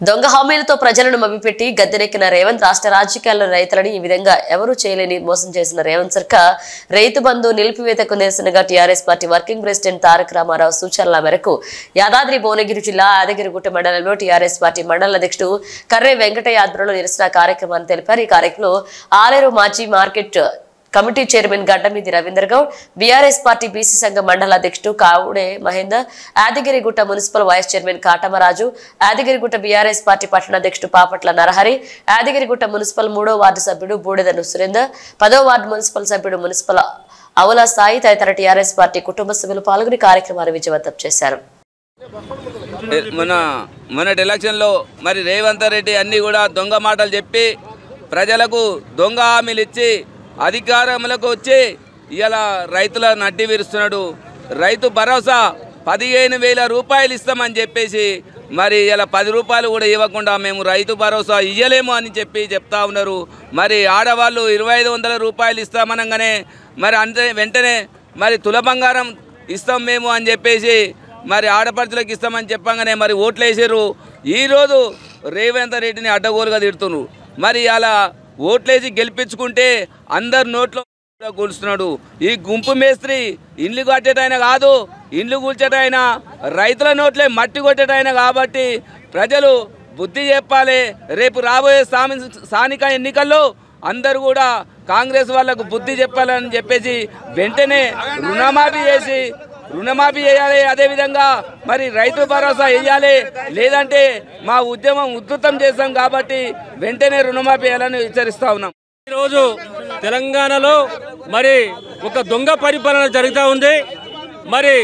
దొంగ హామీలతో ప్రజలను మభ్యపెట్టి గద్దెనెక్కిన రేవంత్ రాష్ట్ర రాజకీయాల్లో రైతులని ఈ విధంగా ఎవరూ చేయలేని మోసం చేసిన రేవంత్ సర్కార్ రైతు బంధు నిలిపివేతకు నిరసనగా TRS party working president Taraka Ramarao సూచనల మేరకు యాదాద్రి భువనగిరి జిల్లా యాదగిరిగుట్ట మండలంలో టీఆర్ఎస్ పార్టీ మండల అధ్యక్షుడు కర్రే వెంకటయ్య ఆధ్వర్యంలో నిరసన కార్యక్రమాన్ని తెలిపారు. ఈ కార్యక్రమంలో ఆలేరు మాజీ market committee chairman Gaddameedi Ravinder Goud BRS party BC సంఘ మండల అధ్యక్షుడు Kavude Mahender Yadagirigutta municipal vice chairman Katamaraju Yadagirigutta BRS party పట్టణ అధ్యక్షుడు పాపట్ల నరహరి యాదగిరిగుట్ట మున్సిపల్ మూడో వార్డు సభ్యుడు బూడిదను సురేందర్ పదో వార్డు మున్సిపల్ సభ్యుడు మున్సిపల్ అవుల సాయి తదితర టీఆర్ఎస్ పార్టీ కుటుంబ సభ్యులు పాల్గొని కార్యక్రమాన్ని విజయవంతం చేశారు. మన మొన్నటి ఎలక్షన్లో మరి రేవంత్ రెడ్డి అన్నీ కూడా దొంగ మాటలు చెప్పి ప్రజలకు దొంగ హామీలు ఇచ్చి అధికారంలోకి వచ్చి ఇలా రైతుల నడ్డి విరుస్తున్నాడు. రైతు భరోసా పదిహేను వేల రూపాయలు ఇస్తామని చెప్పేసి మరి ఇలా పది రూపాయలు కూడా ఇవ్వకుండా మేము రైతు భరోసా ఇయ్యలేము అని చెప్పి చెప్తా ఉన్నారు. మరి ఆడవాళ్ళు ఇరవై ఐదు వందల రూపాయలు ఇస్తామనగానే మరి అంతే వెంటనే మరి తుల బంగారం ఇస్తాం మేము అని చెప్పేసి మరి ఆడపడుచులకు ఇస్తామని చెప్పంగానే మరి ఓట్లు వేసారు ఈరోజు రేవంత్ రెడ్డిని అడ్డగోలుగా తిడుతున్నారు. మరి అలా ఓట్లేసి గెలిపించుకుంటే అందరు నోట్లో కూడా కూలుస్తున్నాడు. ఈ గుంపు మేస్త్రి ఇండ్లు కట్టేటైనా కాదు ఇండ్లు కూల్చేటైనా రైతుల నోట్లే మట్టి కొట్టేటైనా కాబట్టి ప్రజలు బుద్ధి చెప్పాలి. రేపు రాబోయే స్థాని స్థానిక ఎన్నికల్లో అందరూ కూడా కాంగ్రెస్ వాళ్ళకు బుద్ధి చెప్పాలని చెప్పేసి వెంటనే రుణమాఫీ చేసి రుణమాఫీ చేయాలి అదేవిధంగా మరి రైతు భరోసా వేయాలి లేదంటే మా ఉద్యమం ఉధృతం చేస్తాం కాబట్టి వెంటనే రుణమాఫీ చేయాలని హెచ్చరిస్తా ఉన్నాం. ఈరోజు తెలంగాణలో మరి ఒక దొంగ పరిపాలన జరుగుతూ ఉంది. మరి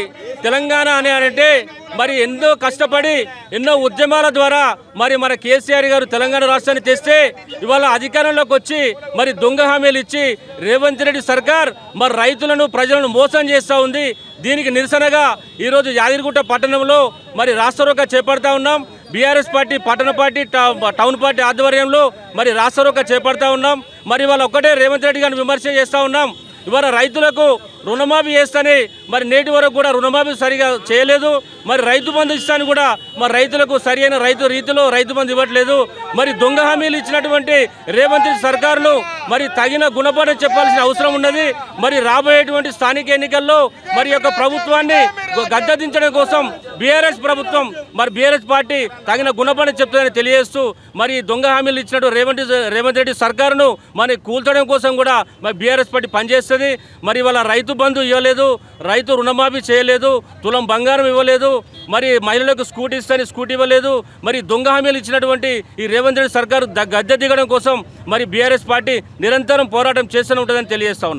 తెలంగాణ అని అంటే మరి ఎంతో కష్టపడి ఎన్నో ఉద్యమాల ద్వారా మరి మన కేసీఆర్ గారు తెలంగాణ రాష్ట్రాన్ని తెస్తే ఇవాళ అధికారంలోకి వచ్చి మరి దొంగ హామీలు ఇచ్చి రేవంత్ రెడ్డి సర్కార్ మరి రైతులను ప్రజలను మోసం చేస్తూ ఉంది. దీనికి నిరసనగా ఈరోజు యాదగిరిగుట్ట పట్టణంలో మరి రాష్ట్రరోగా చేపడతా ఉన్నాం. బీఆర్ఎస్ పార్టీ పట్టణ పార్టీ టౌ- టౌన్ పార్టీ ఆధ్వర్యంలో మరి రాష్ట్రరోగా చేపడతా ఉన్నాం. మరి ఇవాళ ఒక్కటే రేవంత్ రెడ్డి గారిని విమర్శ చేస్తూ ఉన్నాం. ఇవాళ రైతులకు రుణమాఫీ చేస్తని. మరి నేటి వరకు కూడా రుణమాఫీ సరిగా చేయలేదు. మరి రైతు బంధు ఇస్తాను కూడా. మరి రైతులకు సరైన రైతు రీతిలో రైతు బంధు ఇవ్వట్లేదు. మరి దొంగ హామీలు ఇచ్చినటువంటి రేవంత్ రెడ్డి సర్కారులు మరి తగిన గుణపాఠం చెప్పాల్సిన అవసరం ఉన్నది. మరి రాబోయేటువంటి స్థానిక ఎన్నికల్లో మరి యొక్క ప్రభుత్వాన్ని గద్దదించడం కోసం బీఆర్ఎస్ ప్రభుత్వం మరి బీఆర్ఎస్ పార్టీ తగిన గుణపాఠం చెప్తుందని తెలియజేస్తూ మరి దొంగ హామీలు ఇచ్చినట్టు రేవంత్ రేవంత్ రెడ్డి సర్కారును మరి కూల్చడం కోసం కూడా మరి బీఆర్ఎస్ పార్టీ పనిచేస్తుంది. మరి వాళ్ళ రైతు బంధు ఇవ్వలేదు రైతు రుణమాఫీ చేయలేదు తులం బంగారం ఇవ్వలేదు మరి మహిళలకు స్కూటీ ఇస్తే స్కూటీ ఇవ్వలేదు మరి దొంగ హామీలు ఇచ్చినటువంటి ఈ రేవంత్ రెడ్డి సర్కారు గద్దె దిగడం కోసం మరి బీఆర్ఎస్ పార్టీ నిరంతరం పోరాటం చేస్తూనే ఉంటుందని తెలియజేస్తా